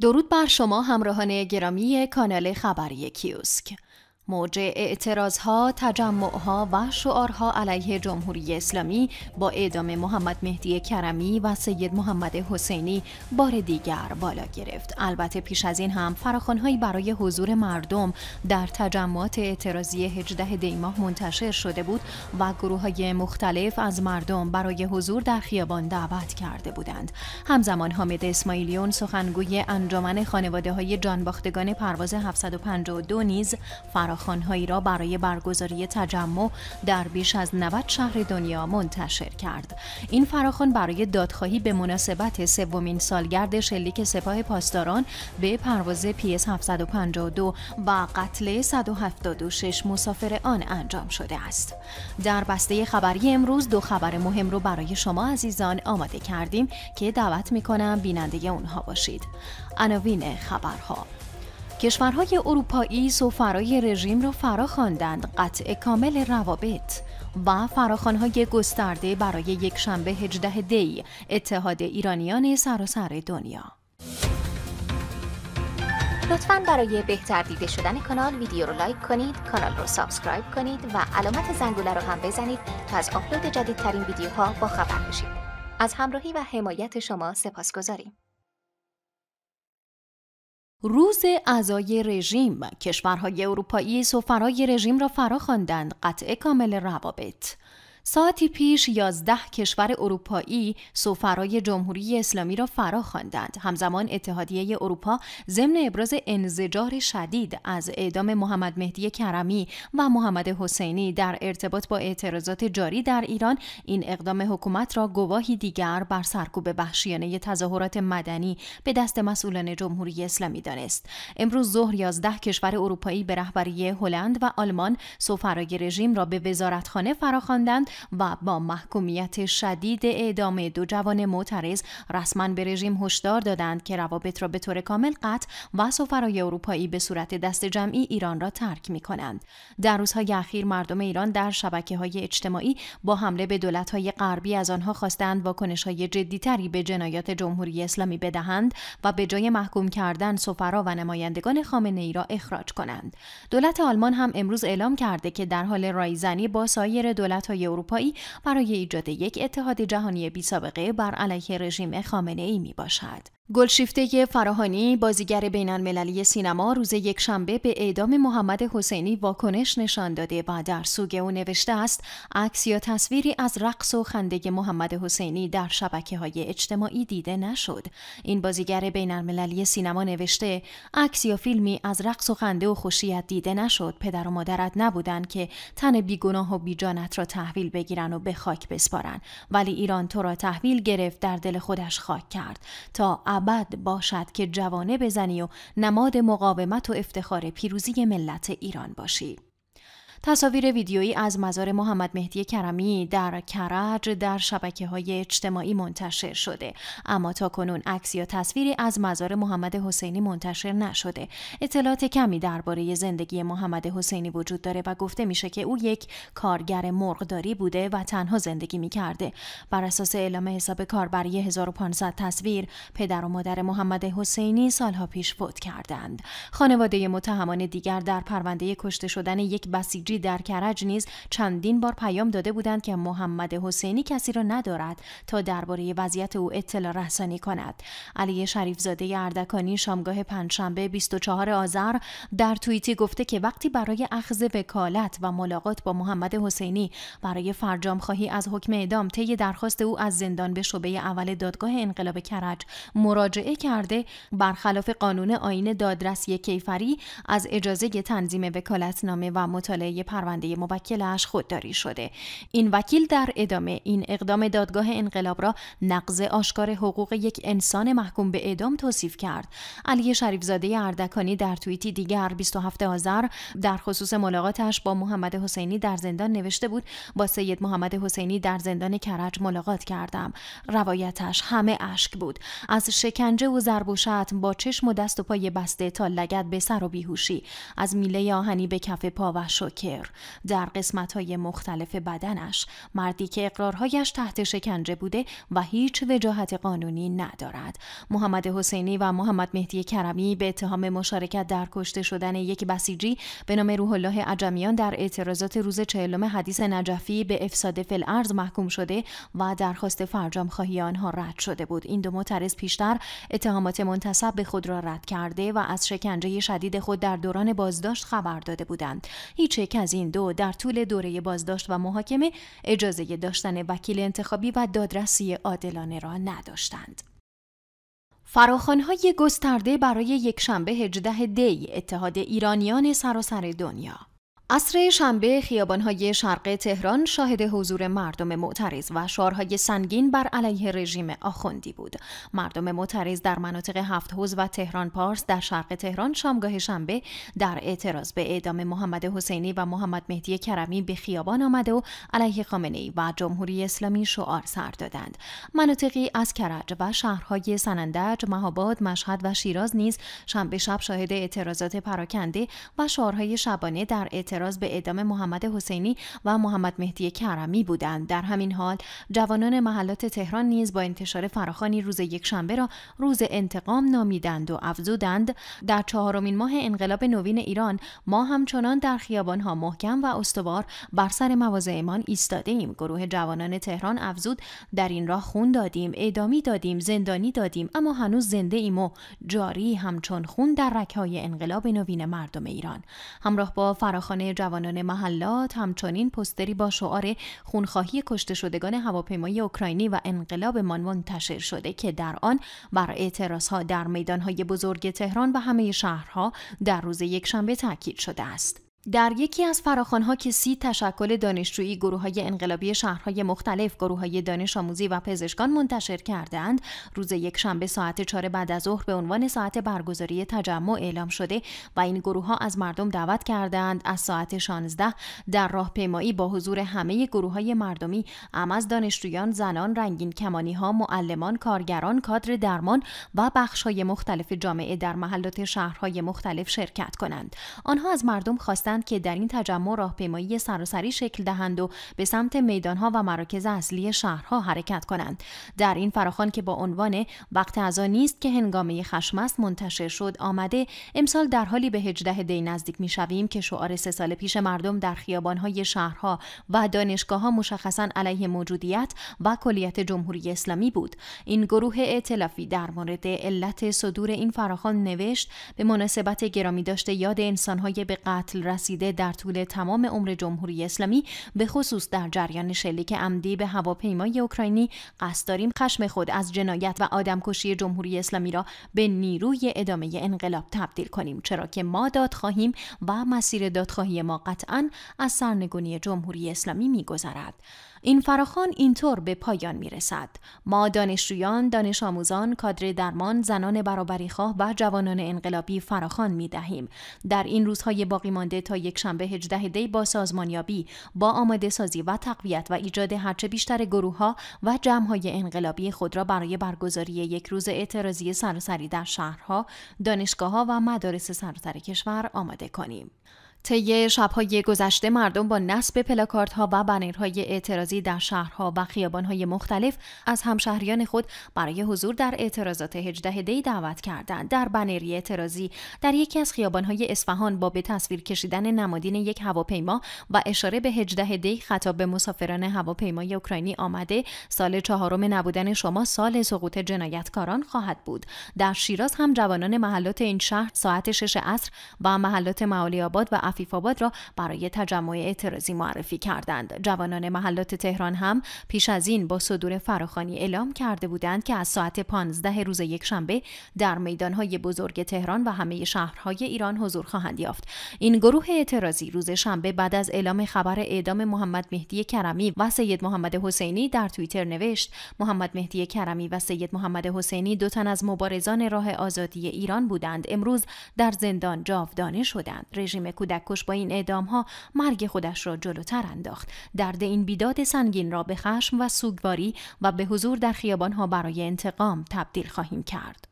درود بر شما همراهان گرامی کانال خبری کیوسک. موج اعتراضها، تجمعها و شعارها علیه جمهوری اسلامی با اعدام محمد مهدی کرمی و سید محمد حسینی بار دیگر بالا گرفت. البته پیش از این هم فراخوانهایی برای حضور مردم در تجمعات اعتراضی 18 دیماه منتشر شده بود و گروه های مختلف از مردم برای حضور در خیابان دعوت کرده بودند. همزمان حامد اسماعیلیون سخنگوی انجمن خانواده های جانباختگان پرواز 752 نیز فراخوان خانهایی را برای برگزاری تجمع در بیش از 90 شهر دنیا منتشر کرد. این فراخوان برای دادخواهی به مناسبت سومین سالگرد شلیک سپاه پاسداران به پرواز پیس 752 و قتل 176 مسافر آن انجام شده است. در بسته خبری امروز دو خبر مهم رو برای شما عزیزان آماده کردیم که دعوت می کنم بیننده اونها باشید. عناوین خبرها کشورهای اروپایی سفرای رژیم را فرا خواندند قطع کامل روابط و فراخوانهای گسترده برای یک شنبه 18 دی اتحاد ایرانیان سراسر دنیا. لطفا برای بهتر دیده شدن کانال ویدیو رو لایک کنید کانال رو سابسکرایب کنید و علامت زنگوله رو هم بزنید تا از آپلود جدیدترین ویدیوها با خبر بشید. از همراهی و حمایت شما سپاس گذاریم روز اعضای رژیم. کشورهای اروپایی سفرای رژیم را فرا خواندند قطع کامل روابط. ساعتی پیش یازده کشور اروپایی سفرای جمهوری اسلامی را فرا خواندند. همزمان اتحادیه اروپا ضمن ابراز انزجار شدید از اعدام محمد مهدی کرمی و محمد حسینی در ارتباط با اعتراضات جاری در ایران این اقدام حکومت را گواهی دیگر بر سرکوب وحشیانه تظاهرات مدنی به دست مسئولان جمهوری اسلامی دانست. امروز ظهر یازده کشور اروپایی به رهبری هلند و آلمان سفرای رژیم را به وزارتخانه فراخواندند و با محکومیت شدید اعدام دو جوان معترض رسما به رژیم هشدار دادند که روابط را به طور کامل قطع و سفرای اروپایی به صورت دست جمعی ایران را ترک می کنند. در روزهای اخیر مردم ایران در شبکه های اجتماعی با حمله به دولت های غربی از آنها خواستند واکنش های جدیتری به جنایات جمهوری اسلامی بدهند و به جای محکوم کردن سفرا و نمایندگان خامنه ای را اخراج کنند. دولت آلمان هم امروز اعلام کرده که در حال رایزنی با سایر دولت های برای ایجاد یک اتحاد جهانی بی سابقه بر علیه رژیم خامنه ای می باشد. گلشیفته فراهانی بازیگر بین المللی سینما روز یک شنبه به اعدام محمد حسینی واکنش نشان داده و در سوگ او نوشته است عکس یا تصویری از رقص و خنده محمد حسینی در شبکه های اجتماعی دیده نشد. این بازیگر بین المللی سینما نوشته عکس یا فیلمی از رقص و خنده و خوشیت دیده نشد. پدر و مادرت نبودند که تن بیگناه و بیجانت را تحویل بگیرن و به خاک بسپارن ولی ایران تو را تحویل گرفت در دل خودش خاک کرد. تا ابد باشد که جوانه بزنی و نماد مقاومت و افتخار پیروزی ملت ایران باشی. تصاویر ویدیویی از مزار محمد مهدی کرمی در کرج در شبکه های اجتماعی منتشر شده. اما تا کنون عکس یا تصویری از مزار محمد حسینی منتشر نشده. اطلاعات کمی درباره زندگی محمد حسینی وجود داره و گفته میشه که او یک کارگر مرغداری بوده و تنها زندگی می‌کرده. بر اساس اعلام حساب کاربری 1500 تصویر پدر و مادر محمد حسینی سالها پیش فوت کردند. خانواده متهمان دیگر در پرونده کشته شدن یک بسیج در کرج نیز چندین بار پیام داده بودند که محمد حسینی کسی را ندارد تا درباره وضعیت او اطلاع رسانی کند. علی شریفزاده اردکانی شامگاه پنجشنبه 24 آذر در توییتی گفته که وقتی برای اخذ وکالت و ملاقات با محمد حسینی برای فرجام خواهی از حکم اعدام طی درخواست او از زندان به شعبه اول دادگاه انقلاب کرج مراجعه کرده برخلاف قانون آین دادرسی کیفری از اجازه تنظیم وکالتنامه و مطالعه پرونده موکلش خودداری شده. این وکیل در ادامه این اقدام دادگاه انقلاب را نقض آشکار حقوق یک انسان محکوم به اعدام توصیف کرد. علی شریفزاده اردکانی در توییتی دیگر 27 آذر در خصوص ملاقاتش با محمد حسینی در زندان نوشته بود با سید محمد حسینی در زندان کرج ملاقات کردم. روایتش همه اشک بود. از شکنجه و ضرب و شتم با چشم و دست و پای بسته تا لگد به سر و بیهوشی. از میله آهنی به کف پا و شوکه. در قسمت های مختلف بدنش مردی که اقرارهایش تحت شکنجه بوده و هیچ وجاهت قانونی ندارد. محمد حسینی و محمد مهدی کرمی به اتهام مشارکت در کشته شدن یک بسیجی به نام روح الله عجمیان در اعتراضات روز چهلم حدیث نجفی به افساد فل ارز محکوم شده و درخواست فرجام خواهی آنها رد شده بود. این دو معترض پیشتر اتهامات منتصب به خود را رد کرده و از شکنجه شدید خود در دوران بازداشت خبر داده بودند. هیچ یک از این دو در طول دوره بازداشت و محاکمه اجازه داشتن وکیل انتخابی و دادرسی عادلانه را نداشتند. فراخانهای گسترده برای یک شنبه 18 دی اتحاد ایرانیان سراسر دنیا. عصر شنبه خیابانهای شرق تهران شاهد حضور مردم معترض و شعارهای سنگین بر علیه رژیم آخوندی بود. مردم معترض در مناطق هفت حوز و تهران پارس در شرق تهران شامگاه شنبه در اعتراض به اعدام محمد حسینی و محمد مهدی کرمی به خیابان آمده و علیه خامنه و جمهوری اسلامی شعار سر دادند. مناطقی از کرج و شهرهای سنندج، مهاباد، مشهد و شیراز نیز شنبه شب شاهد اعتراضات پراکنده و شعارهای شبانه در اعتراض اعتراض به اعدام محمد حسینی و محمد مهدی کرمی بودند. در همین حال جوانان محلات تهران نیز با انتشار فراخانی روز یکشنبه را روز انتقام نامیدند و افزودند. در چهارمین ماه انقلاب نوین ایران ما همچنان در خیابانها محکم و استوار بر سر مواضعمان ایستاده ایم گروه جوانان تهران افزود در این راه خون دادیم اعدامی دادیم زندانی دادیم اما هنوز زنده ایم و جاری همچون خون در رکهای انقلاب نوین مردم ایران. همراه با جوانان محلات همچنین پستری با شعار خونخواهی کشته شدگان هواپیمای اوکراینی و انقلابمان منتشر شده که در آن بر اعتراضها در میدانهای بزرگ تهران و همه شهرها در روز یکشنبه تاکید شده است. در یکی از فراخانها که سی تشکل دانشجویی گروه های انقلابی شهرهای مختلف گروه های دانش آموزی و پزشکان منتشر کردند روز یک شنبه ساعت چهار بعد از ظهر به عنوان ساعت برگزاری تجمع اعلام شده و این گروه ها از مردم دعوت کردند از ساعت 16 در راهپیمایی با حضور همه گروه های مردمی ام از دانشجویان زنان رنگین کمانی ها معلمان کارگران کادر درمان و بخش های مختلف جامعه در محلات شهرهای مختلف شرکت کنند. آنها از مردم خواستند که در این تجمع راهپیمایی سراسری شکل دهند و به سمت میدانها و مراکز اصلی شهرها حرکت کنند. در این فراخوان که با عنوان وقت از نیست که هنگامه خشم است منتشر شد آمده امسال در حالی به 18 دی نزدیک می‌شویم که شعار سه سال پیش مردم در خیابانهای شهرها و دانشگاه ها مشخصا علیه موجودیت و کلیت جمهوری اسلامی بود. این گروه ائتلافی در مورد علت صدور این فراخوان نوشت به مناسبت گرامی داشته یاد انسانهای به قتل رسیده در طول تمام عمر جمهوری اسلامی به خصوص در جریان شلیک عمدی به هواپیمای اوکراینی قصد داریم خشم خود از جنایت و آدمکشی جمهوری اسلامی را به نیروی ادامه انقلاب تبدیل کنیم. چرا که ما داد خواهیم و مسیر دادخواهی ما قطعا از سرنگونی جمهوری اسلامی میگذرد. این فراخان اینطور به پایان می رسد. ما دانشجویان، دانش آموزان، کادر درمان، زنان برابری خواه و جوانان انقلابی فراخان می دهیم. در این روزهای باقی مانده تا یک شنبه 18 دی با سازمانیابی، با آماده سازی و تقویت و ایجاد هرچه بیشتر گروه ها و جمع های انقلابی خود را برای برگزاری یک روز اعتراضی سراسری در شهرها، دانشگاه ها و مدارس سراسر کشور آماده کنیم. طی شبهای گذشته مردم با نصب پلاکاردها و بنرهای اعتراضی در شهرها و خیابانهای مختلف از همشهریان خود برای حضور در اعتراضات 18 دی دعوت کردند. در بنری اعتراضی در یکی از خیابانهای اصفهان با به تصویر کشیدن نمادین یک هواپیما و اشاره به 18 دی خطاب به مسافران هواپیمای اوکراینی آمده سال چهارم نبودن شما سال سقوط جنایتکاران خواهد بود. در شیراز هم جوانان محلات این شهر ساعت 6 عصر و محلات معالی آباد و عفیف آباد را برای تجمع اعتراضی معرفی کردند. جوانان محلات تهران هم پیش از این با صدور فراخانی اعلام کرده بودند که از ساعت 15 روز یکشنبه در میدانهای بزرگ تهران و همه شهرهای ایران حضور خواهند یافت. این گروه اعتراضی روز شنبه بعد از اعلام خبر اعدام محمد مهدی کرمی و سید محمد حسینی در توییتر نوشت محمد مهدی کرمی و سید محمد حسینی دو تن از مبارزان راه آزادی ایران بودند امروز در زندان جاودانه شدند رژیم کودک کش با این اعدام ها مرگ خودش را جلوتر انداخت. درد این بیداد سنگین را به خشم و سوگواری و به حضور در خیابان ها برای انتقام تبدیل خواهیم کرد.